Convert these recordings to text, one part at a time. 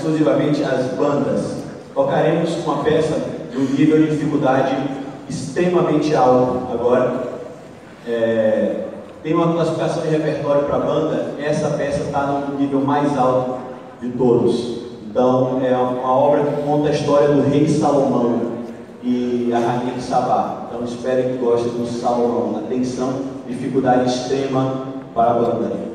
exclusivamente às bandas. Tocaremos uma peça do nível de dificuldade extremamente alto agora. É, tem uma classificação de repertório para banda, essa peça está no nível mais alto de todos. Então, é uma obra que conta a história do rei Salomão e a rainha de Sabá. Então, espero que gostem do Salomão. Atenção, dificuldade extrema para a banda.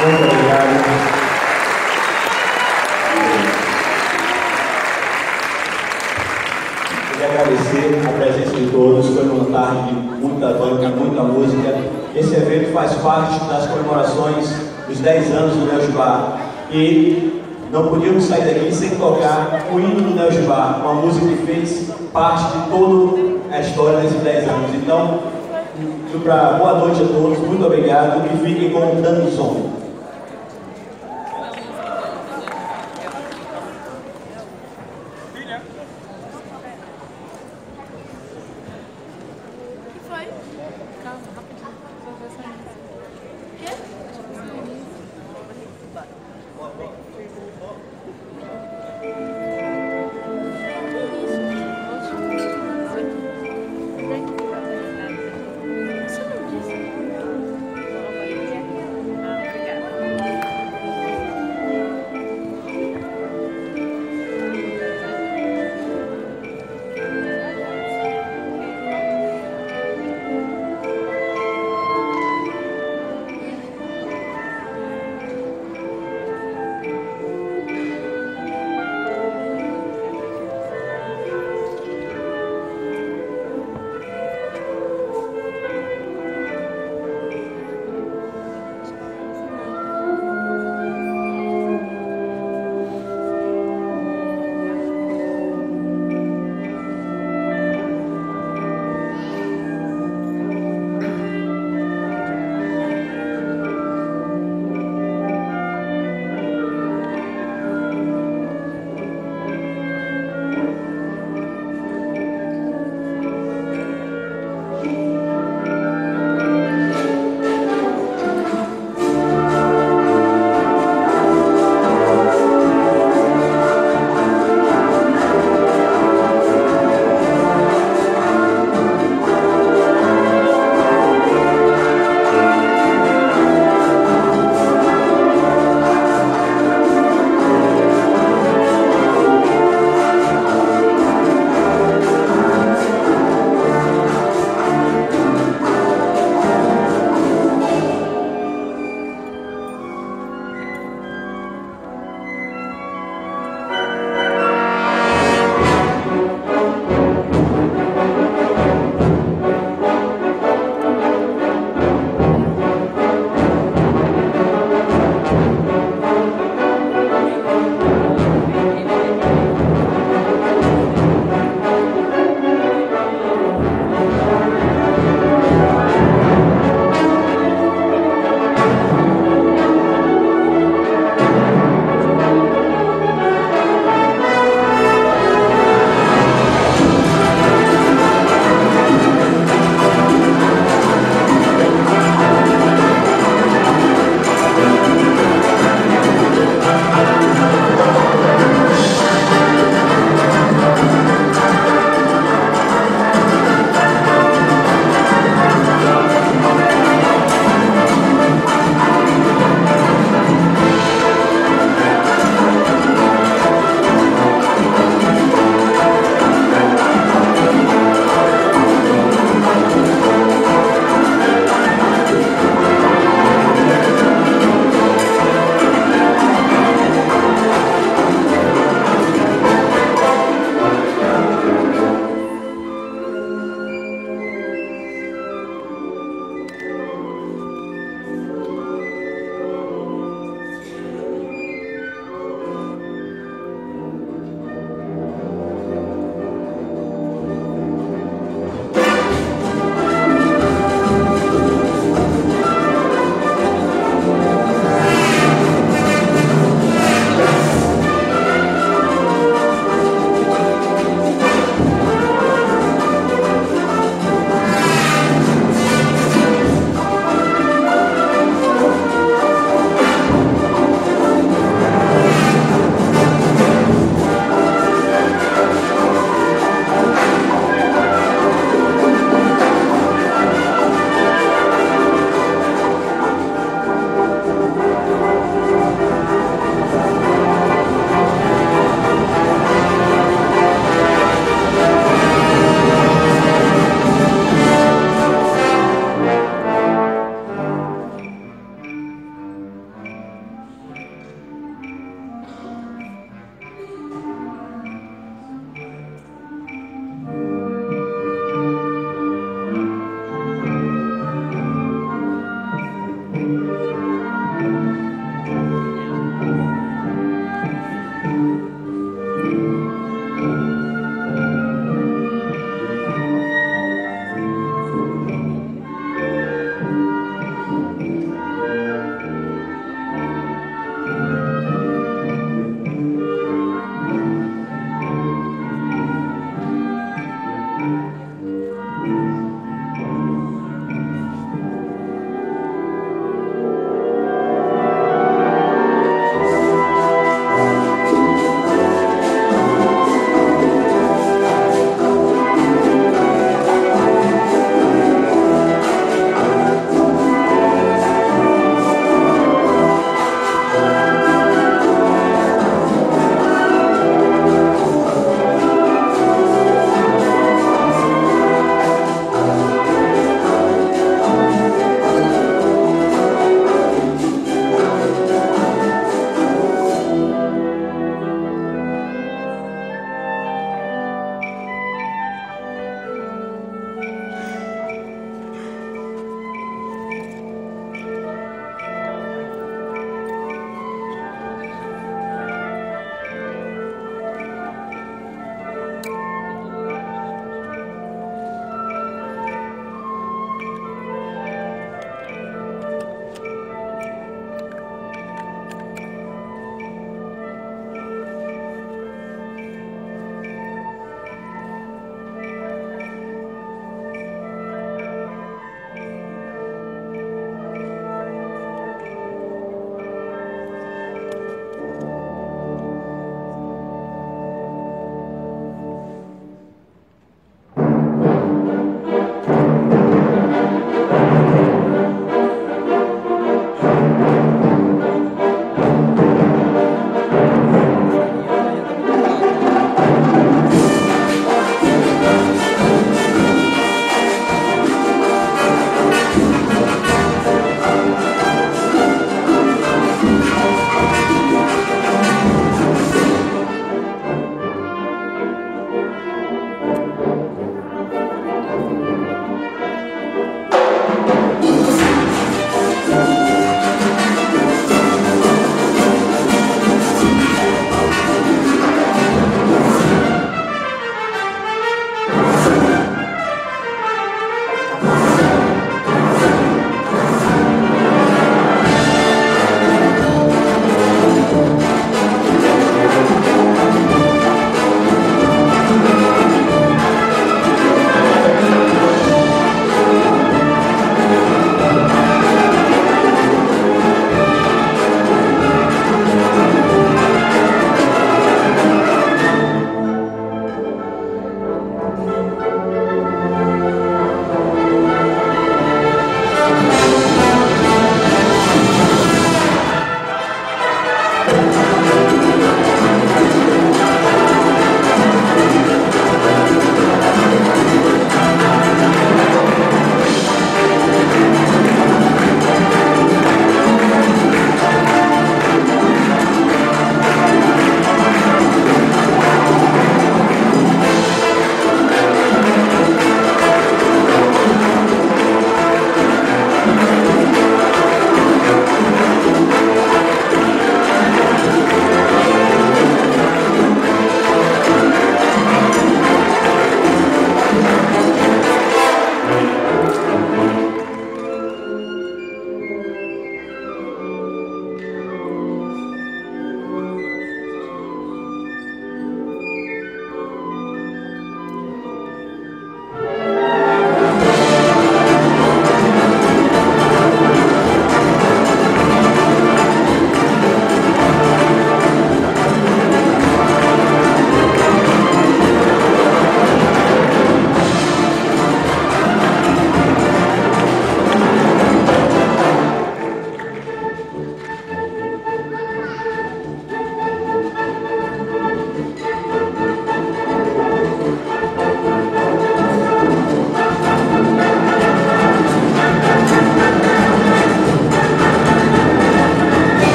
Muito obrigado. Queria agradecer a presença de todos. Foi uma tarde de muita banca, muita música. Esse evento faz parte das comemorações dos 10 anos do Neo. E não podíamos sair daqui sem tocar o hino do Neo uma música que fez parte de toda a história desses 10 anos. Então, boa noite a todos, muito obrigado e fiquem com o Dando Som.